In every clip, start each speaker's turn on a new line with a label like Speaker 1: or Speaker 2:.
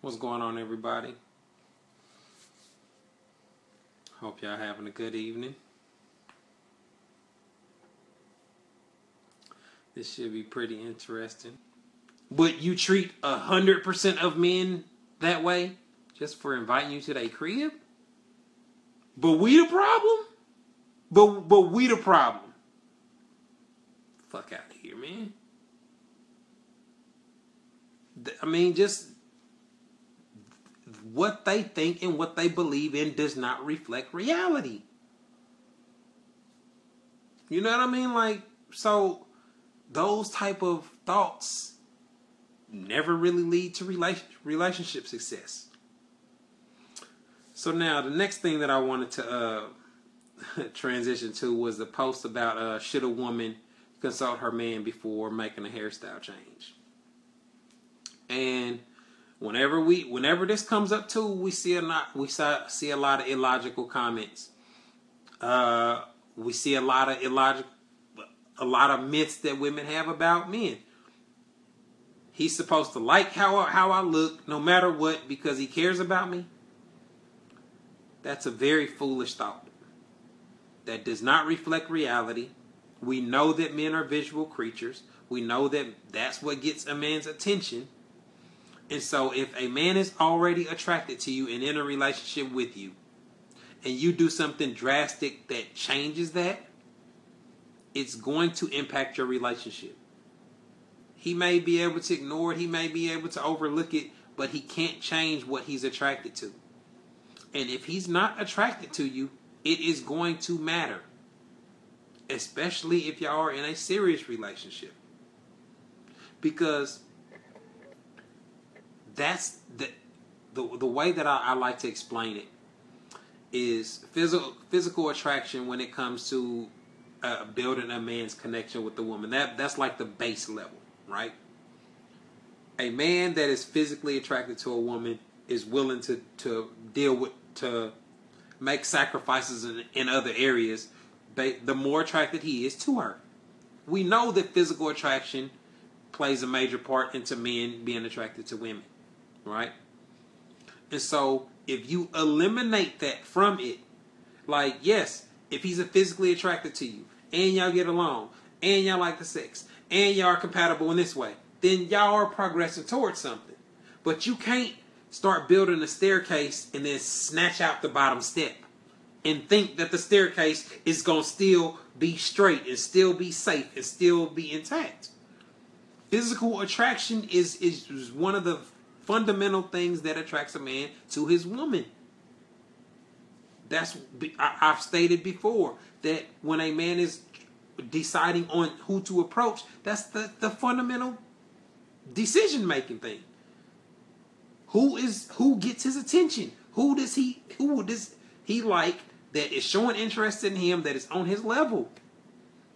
Speaker 1: What's going on, everybody? Hope y'all having a good evening. This should be pretty interesting. Would you treat a hundred percent of men that way just for inviting you to their crib? But we the problem? But but we the problem. Fuck out of here, man. I mean, just what they think and what they believe in does not reflect reality. You know what I mean? Like, so those type of thoughts never really lead to relation, relationship success. So now the next thing that I wanted to uh, transition to was the post about uh, should a woman consult her man before making a hairstyle change. And whenever we whenever this comes up too, we see a not we see a lot of illogical comments. Uh, we see a lot of illogical a lot of myths that women have about men. He's supposed to like how how I look no matter what because he cares about me. That's a very foolish thought. That does not reflect reality. We know that men are visual creatures. We know that that's what gets a man's attention. And so, if a man is already attracted to you and in a relationship with you, and you do something drastic that changes that, it's going to impact your relationship. He may be able to ignore it, he may be able to overlook it, but he can't change what he's attracted to. And if he's not attracted to you, it is going to matter. Especially if y'all are in a serious relationship. Because that's the the, the way that I, I like to explain it is physical physical attraction when it comes to uh, building a man's connection with the woman. That that's like the base level, right? A man that is physically attracted to a woman is willing to to deal with to make sacrifices in, in other areas. The more attracted he is to her, we know that physical attraction plays a major part into men being attracted to women right? And so if you eliminate that from it, like, yes, if he's physically attracted to you and y'all get along and y'all like the sex and y'all are compatible in this way, then y'all are progressing towards something. But you can't start building a staircase and then snatch out the bottom step and think that the staircase is going to still be straight and still be safe and still be intact. Physical attraction is, is one of the fundamental things that attracts a man to his woman. That's I've stated before that when a man is deciding on who to approach, that's the, the fundamental decision making thing. Who is who gets his attention? Who does he who does he like that is showing interest in him that is on his level?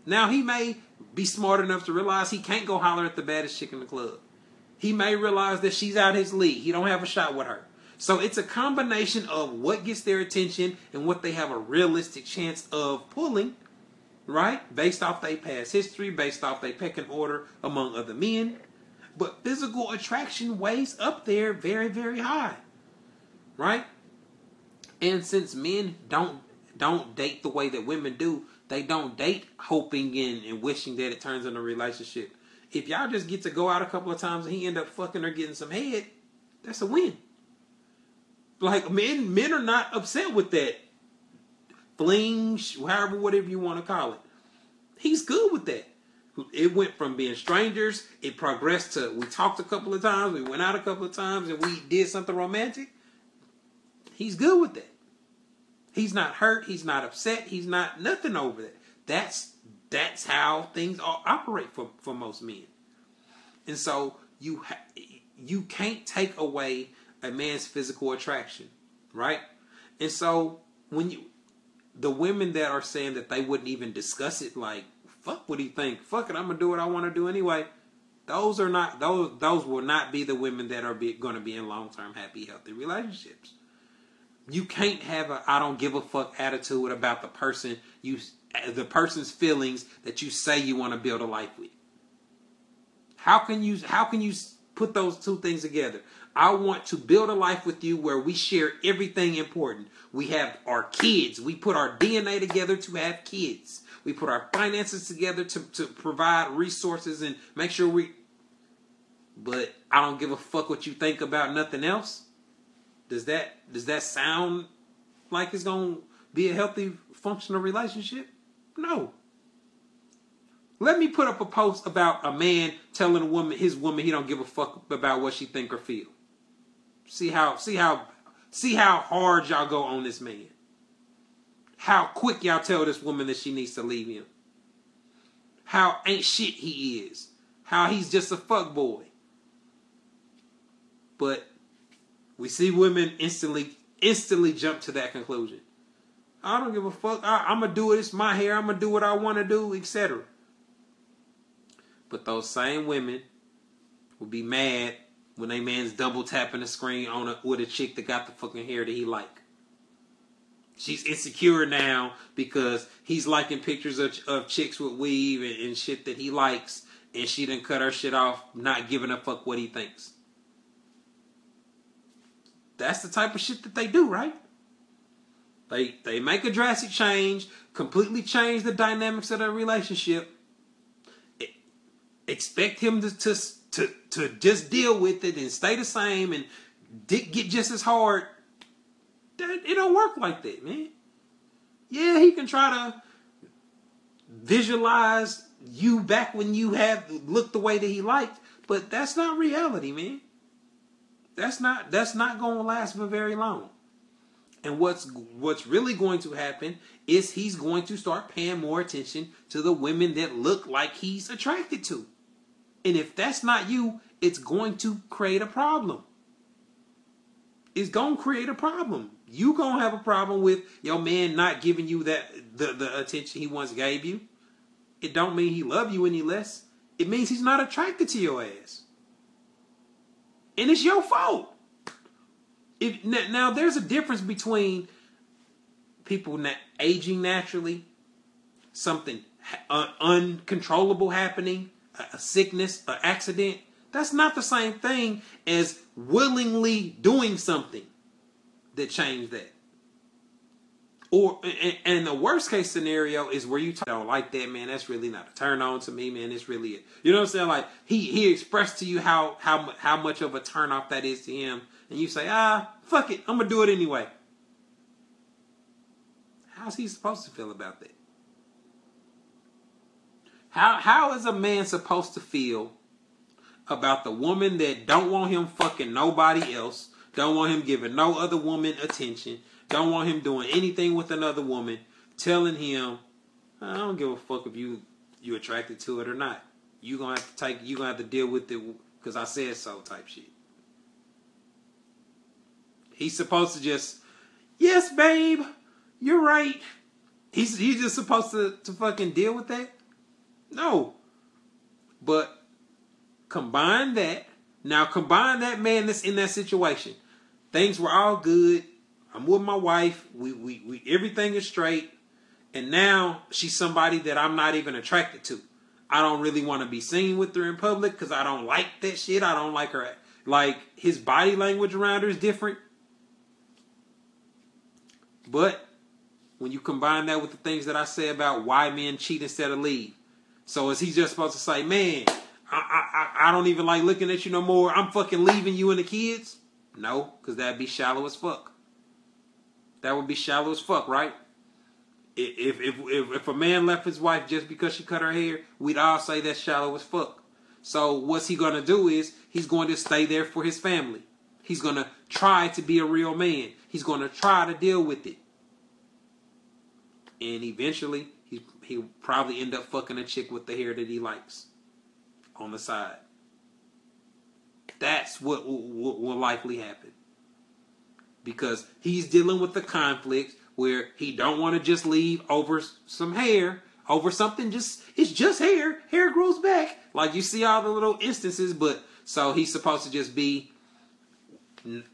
Speaker 1: Now he may be smart enough to realize he can't go holler at the baddest chick in the club he may realize that she's out his league. He don't have a shot with her. So it's a combination of what gets their attention and what they have a realistic chance of pulling, right? Based off their past history, based off their pecking order among other men. But physical attraction weighs up there very, very high. Right? And since men don't don't date the way that women do, they don't date hoping and, and wishing that it turns into a relationship if y'all just get to go out a couple of times and he end up fucking or getting some head, that's a win. Like men, men are not upset with that fling, however, whatever you want to call it. He's good with that. It went from being strangers, it progressed to we talked a couple of times, we went out a couple of times, and we did something romantic. He's good with that. He's not hurt. He's not upset. He's not nothing over that. That's that's how things operate for, for most men. And so you ha- you can't take away a man's physical attraction, right? And so when you the women that are saying that they wouldn't even discuss it, like fuck what you think? Fuck it, I'm gonna do what I want to do anyway. Those are not those those will not be the women that are going to be in long term happy healthy relationships. You can't have a I don't give a fuck attitude about the person you the person's feelings that you say you want to build a life with. How can you how can you put those two things together. I want to build a life with you where we share everything important. We have our kids. We put our DNA together to have kids. We put our finances together to, to provide resources and make sure we. But I don't give a fuck what you think about nothing else. Does that does that sound like it's gonna be a healthy, functional relationship? No. Let me put up a post about a man telling a woman his woman he don't give a fuck about what she think or feel. See how see how see how hard y'all go on this man. How quick y'all tell this woman that she needs to leave him. How ain't shit he is. How he's just a fuck boy. But we see women instantly instantly jump to that conclusion. I don't give a fuck. I, am gonna do it. It's my hair. I'm gonna do what I want to do, etc. But those same women will be mad when a man's double tapping the screen on a, with a chick that got the fucking hair that he like. She's insecure now because he's liking pictures of, of chicks with weave and, and shit that he likes, and she didn't cut her shit off, not giving a fuck what he thinks. That's the type of shit that they do, right? They they make a drastic change, completely change the dynamics of their relationship, expect him to, to to to just deal with it and stay the same and get just as hard. It don't work like that, man. Yeah, he can try to visualize you back when you have looked the way that he liked, but that's not reality, man. That's not that's not going to last for very long. And what's what's really going to happen is he's going to start paying more attention to the women that look like he's attracted to. And if that's not you, it's going to create a problem. It's going to create a problem. You going to have a problem with your man not giving you that the, the attention he once gave you. It don't mean he love you any less. It means he's not attracted to your ass. And it's your fault. If, now, there's a difference between people na- aging naturally, something uncontrollable happening, a sickness, an accident, that's not the same thing as willingly doing something that changed that. Or and, the worst case scenario is where you don't like that man. That's really not a turn on to me, man. It's really it. You know what I'm saying? Like he he expressed to you how how how much of a turn off that is to him, and you say ah fuck it, I'm gonna do it anyway. How's he supposed to feel about that? How how is a man supposed to feel about the woman that don't want him fucking nobody else, don't want him giving no other woman attention, don't want him doing anything with another woman, telling him, I don't give a fuck if you you attracted to it or not. You gonna have to take you gonna have to deal with it because I said so type shit. He's supposed to just, yes, babe, you're right. He's he's just supposed to to fucking deal with that. No. But combine that. Now combine that man that's in that situation. Things were all good. I'm with my wife. We we, we everything is straight. And now she's somebody that I'm not even attracted to. I don't really want to be seen with her in public because I don't like that shit. I don't like her. Like his body language around her is different. But when you combine that with the things that I say about why men cheat instead of leave, so is he just supposed to say, man, I, I, I don't even like looking at you no more. I'm fucking leaving you and the kids? No, because that'd be shallow as fuck. That would be shallow as fuck, right? If, if if if a man left his wife just because she cut her hair, we'd all say that's shallow as fuck. So what's he gonna do is he's going to stay there for his family. He's gonna try to be a real man. He's gonna try to deal with it. And eventually he'll probably end up fucking a chick with the hair that he likes on the side. That's what will, will likely happen because he's dealing with the conflict where he don't want to just leave over some hair over something just it's just hair hair grows back. Like you see all the little instances but so he's supposed to just be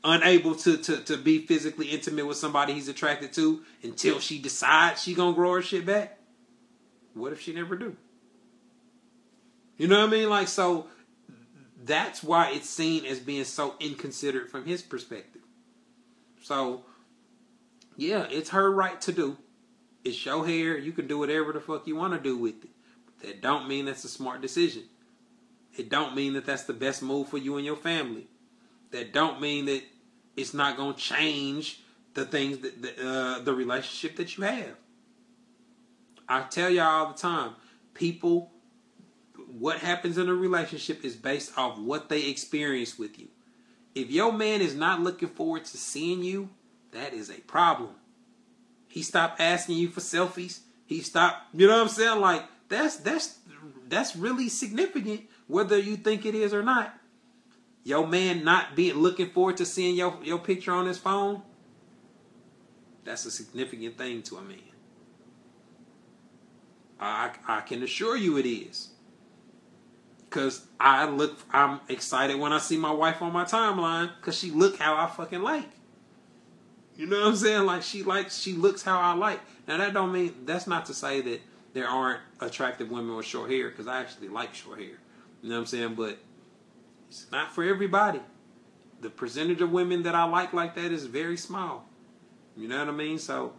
Speaker 1: unable to, to, to be physically intimate with somebody he's attracted to until she decides she gonna grow her shit back what if she never do? You know what I mean? Like so that's why it's seen as being so inconsiderate from his perspective. So, yeah, it's her right to do. It's your hair. You can do whatever the fuck you want to do with it. That don't mean that's a smart decision. It don't mean that that's the best move for you and your family. That don't mean that it's not going to change the things that the, uh, the relationship that you have. I tell y'all all the time, people, what happens in a relationship is based off what they experience with you. If your man is not looking forward to seeing you, that is a problem. He stopped asking you for selfies. He stopped, you know what I'm saying? Like that's that's that's really significant whether you think it is or not. Your man not being looking forward to seeing your, your picture on his phone, that's a significant thing to a man. I I can assure you it is. Cause I look I'm excited when I see my wife on my timeline cause she look how I fucking like. You know what I'm saying? Like she likes she looks how I like. Now that don't mean that's not to say that there aren't attractive women with short hair because I actually like short hair. You know what I'm saying? But it's not for everybody. The percentage of women that I like like that is very small. You know what I mean? So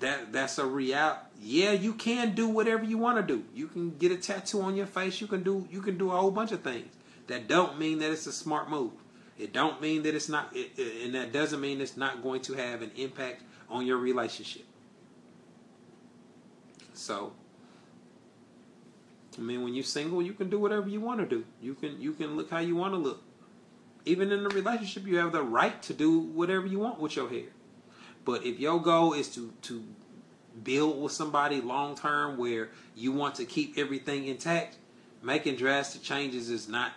Speaker 1: that that's a real. Yeah, you can do whatever you want to do. You can get a tattoo on your face. You can do you can do a whole bunch of things. That don't mean that it's a smart move. It don't mean that it's not, it, it, and that doesn't mean it's not going to have an impact on your relationship. So, I mean, when you're single, you can do whatever you want to do. You can you can look how you want to look. Even in a relationship, you have the right to do whatever you want with your hair. But if your goal is to to build with somebody long term, where you want to keep everything intact, making drastic changes is not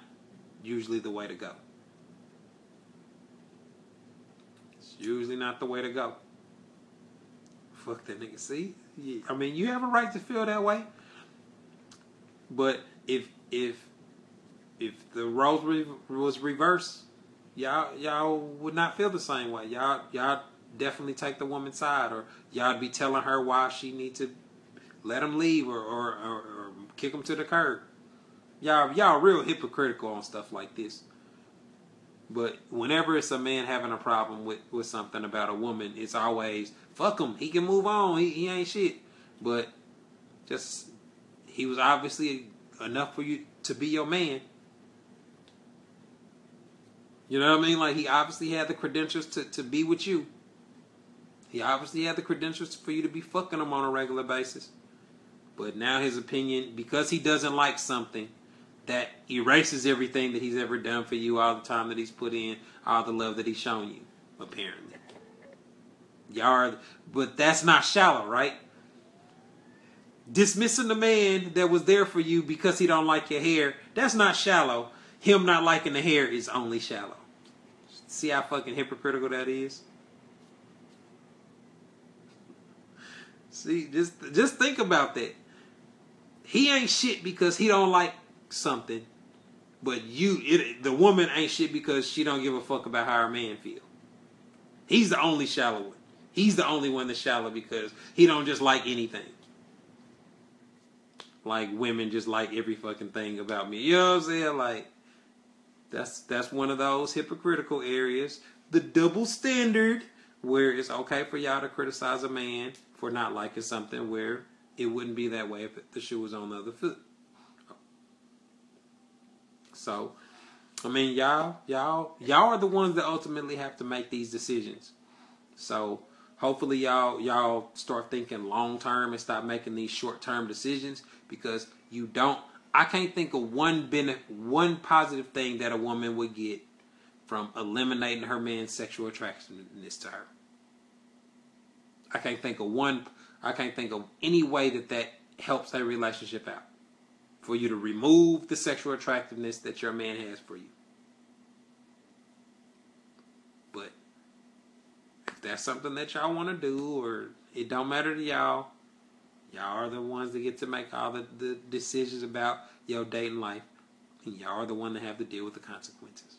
Speaker 1: usually the way to go. It's usually not the way to go. Fuck that nigga. See, I mean, you have a right to feel that way. But if if if the roles was reversed, y'all y'all would not feel the same way. Y'all y'all definitely take the woman's side, or y'all be telling her why she need to let him leave or or, or, or kick him to the curb. Y'all y'all real hypocritical on stuff like this. But whenever it's a man having a problem with, with something about a woman, it's always fuck him. He can move on. He, he ain't shit. But just he was obviously enough for you to be your man. You know what I mean? Like he obviously had the credentials to, to be with you. He obviously had the credentials for you to be fucking him on a regular basis. But now his opinion, because he doesn't like something, that erases everything that he's ever done for you, all the time that he's put in, all the love that he's shown you, apparently. Y'all are, but that's not shallow, right? Dismissing the man that was there for you because he don't like your hair, that's not shallow. Him not liking the hair is only shallow. See how fucking hypocritical that is? See, just just think about that. He ain't shit because he don't like something, but you, it, the woman ain't shit because she don't give a fuck about how her man feel. He's the only shallow one. He's the only one that's shallow because he don't just like anything. Like women just like every fucking thing about me. You know what I'm saying? Like that's that's one of those hypocritical areas. The double standard where it's okay for y'all to criticize a man for not liking something where it wouldn't be that way if the shoe was on the other foot. So, I mean, y'all, y'all, y'all are the ones that ultimately have to make these decisions. So, hopefully, y'all, y'all start thinking long term and stop making these short term decisions because you don't. I can't think of one benefit, one positive thing that a woman would get from eliminating her man's sexual attractiveness to her. I can't think of one. I can't think of any way that that helps their relationship out for you to remove the sexual attractiveness that your man has for you. But if that's something that y'all want to do, or it don't matter to y'all, y'all are the ones that get to make all the, the decisions about your dating life, and y'all are the one that have to deal with the consequences.